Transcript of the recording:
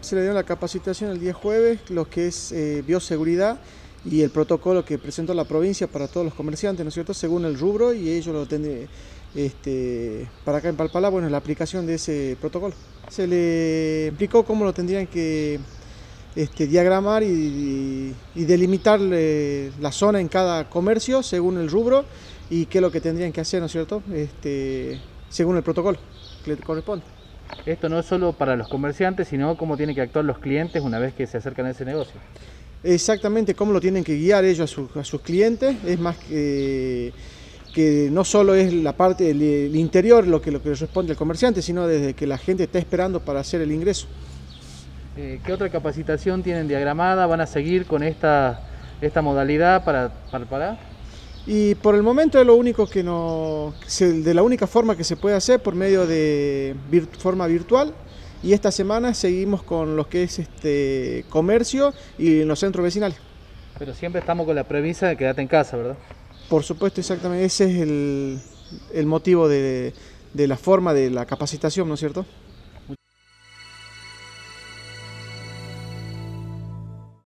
Se le dio la capacitación el día jueves, lo que es eh, bioseguridad y el protocolo que presentó la provincia para todos los comerciantes, ¿no es cierto?, según el rubro y ellos lo tendrían, este, para acá en Palpalá, bueno, la aplicación de ese protocolo. Se le explicó cómo lo tendrían que este, diagramar y, delimitar la zona en cada comercio según el rubro y qué es lo que tendrían que hacer, ¿no es cierto?, este, según el protocolo que le corresponde. Esto no es solo para los comerciantes, sino cómo tienen que actuar los clientes una vez que se acercan a ese negocio. Exactamente cómo lo tienen que guiar ellos a, sus clientes, es más que, que no solo es la parte del interior lo que, lo que responde el comerciante, sino desde que la gente está esperando para hacer el ingreso. Eh, ¿Qué otra capacitación tienen diagramada? ¿Van a seguir con esta, esta modalidad para, para Y por el momento es lo único que no, de la única forma que se puede hacer por medio de forma virtual. Y esta semana seguimos con lo que es este comercio y los centros vecinales. Pero siempre estamos con la premisa de quedarte en casa, ¿verdad? Por supuesto, exactamente. Ese es el, el motivo de, de la forma de la capacitación, ¿no es cierto?